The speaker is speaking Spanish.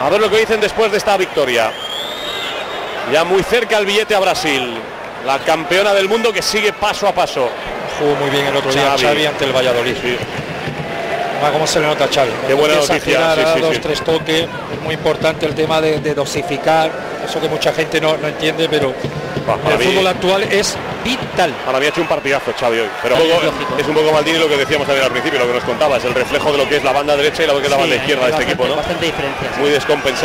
A ver lo que dicen después de esta victoria. Ya muy cerca el billete a Brasil. La campeona del mundo que sigue paso a paso. Jugó muy bien el otro día Xavi. Ante el Valladolid. Va como se le nota a Xavi. Qué buena noticia, sí, sí, dos, sí. tres toques. Es muy importante el tema de, de dosificar. Eso que mucha gente no, no entiende, pero Bah, para el mí- fútbol actual es vital. Para mí ha hecho un partidazo Xavi hoy. Pero poco- es es un poco Maldini lo que decíamos también al principio, lo que nos contaba, es el reflejo de lo que es la banda derecha y lo que es la Sí, banda izquierda de este bastante- equipo, ¿no? Bastante diferencias. Muy descompensado.